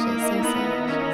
是，谢谢。